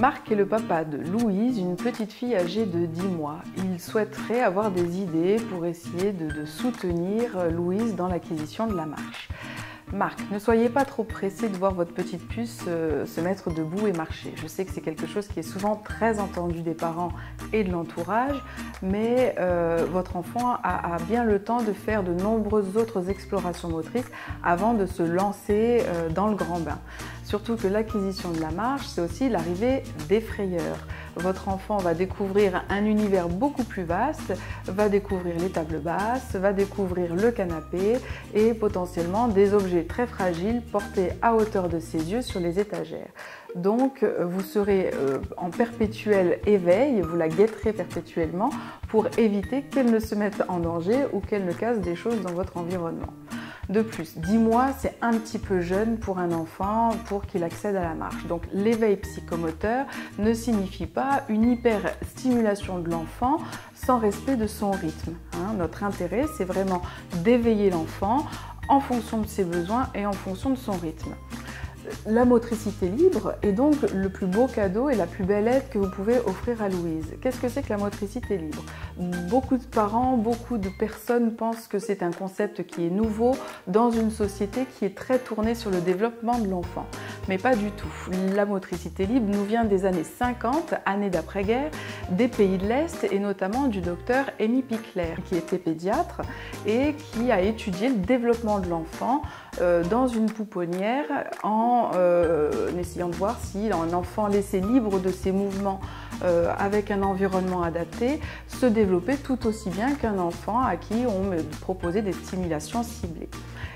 Marc est le papa de Louise, une petite fille âgée de 10 mois. Il souhaiterait avoir des idées pour essayer de, soutenir Louise dans l'acquisition de la marche. Marc, ne soyez pas trop pressé de voir votre petite puce euh, se mettre debout et marcher. Je sais que c'est quelque chose qui est souvent très entendu des parents et de l'entourage, mais euh, votre enfant a, bien le temps de faire de nombreuses autres explorations motrices avant de se lancer euh, dans le grand bain. Surtout que l'acquisition de la marche, c'est aussi l'arrivée des frayeurs. Votre enfant va découvrir un univers beaucoup plus vaste, va découvrir les tables basses, va découvrir le canapé et potentiellement des objets très fragiles portés à hauteur de ses yeux sur les étagères. Donc vous serez euh, en perpétuel éveil, vous la guetterez perpétuellement pour éviter qu'elle ne se mette en danger ou qu'elle ne casse des choses dans votre environnement. De plus, 10 mois, c'est un petit peu jeune pour un enfant pour qu'il accède à la marche. Donc l'éveil psychomoteur ne signifie pas une hyper-stimulation de l'enfant sans respect de son rythme. Hein. Notre intérêt, c'est vraiment d'éveiller l'enfant en fonction de ses besoins et en fonction de son rythme la motricité libre est donc le plus beau cadeau et la plus belle aide que vous pouvez offrir à Louise. Qu'est-ce que c'est que la motricité libre? Beaucoup de parents, beaucoup de personnes pensent que c'est un concept qui est nouveau dans une société qui est très tournée sur le développement de l'enfant. Mais pas du tout. La motricité libre nous vient des années 50, années d'après-guerre, des pays de l'Est et notamment du docteur Amy Pickler, qui était pédiatre et qui a étudié le développement de l'enfant euh, dans une pouponnière en euh, essayant de voir si un enfant laissé libre de ses mouvements euh, avec un environnement adapté se développait tout aussi bien qu'un enfant à qui on proposait des stimulations ciblées.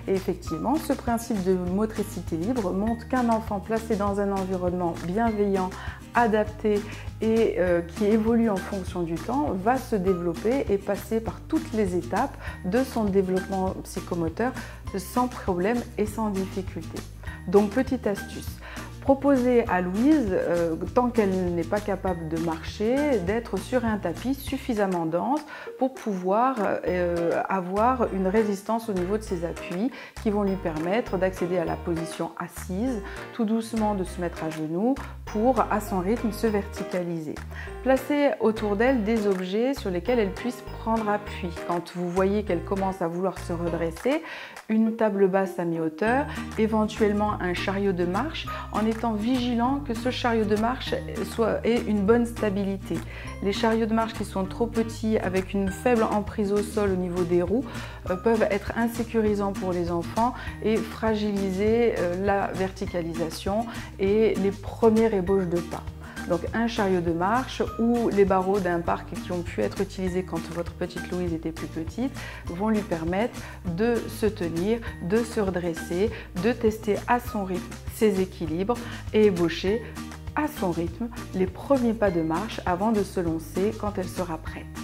Et effectivement, ce principe de motricité libre montre qu'un enfant placé dans un environnement bienveillant, adapté et qui évolue en fonction du temps va se développer et passer par toutes les étapes de son développement psychomoteur sans problème et sans difficulté. Donc petite astuce, proposer à Louise, euh, tant qu'elle n'est pas capable de marcher, d'être sur un tapis suffisamment dense pour pouvoir euh, avoir une résistance au niveau de ses appuis qui vont lui permettre d'accéder à la position assise, tout doucement de se mettre à genoux à son rythme, se verticaliser. Placez autour d'elle des objets sur lesquels elle puisse prendre appui. Quand vous voyez qu'elle commence à vouloir se redresser, une table basse à mi-hauteur, éventuellement un chariot de marche, en étant vigilant que ce chariot de marche ait une bonne stabilité. Les chariots de marche qui sont trop petits avec une faible emprise au sol au niveau des roues euh, peuvent être insécurisants pour les enfants et fragiliser euh, la verticalisation et les premières ébauches de pas. Donc un chariot de marche ou les barreaux d'un parc qui ont pu être utilisés quand votre petite Louise était plus petite vont lui permettre de se tenir, de se redresser, de tester à son rythme ses équilibres et ébaucher à son rythme les premiers pas de marche avant de se lancer quand elle sera prête.